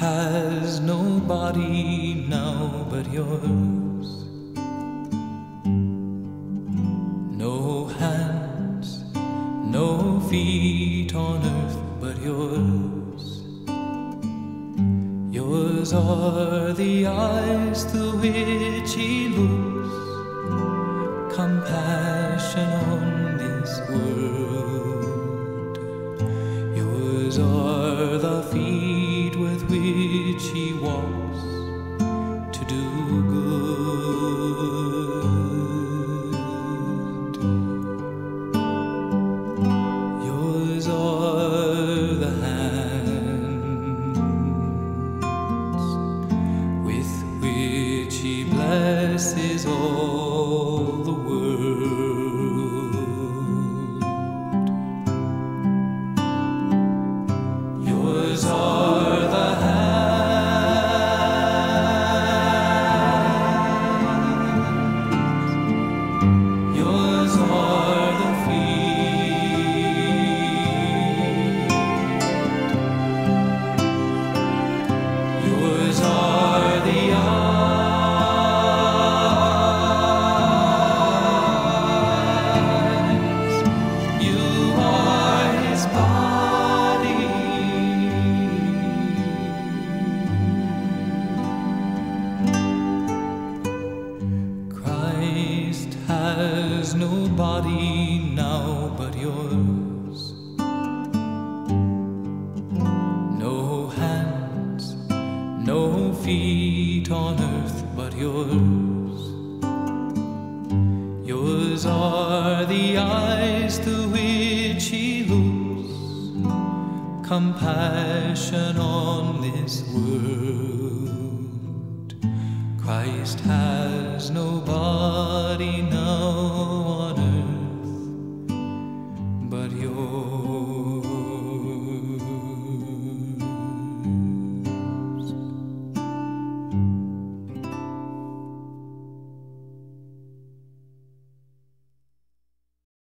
has no body now but yours. No hands, no feet on earth but yours. Yours are the eyes through do good. Has no body now but yours. No hands, no feet on earth but yours. Yours are the eyes through which he looks, compassion on this world. Christ has no body but you.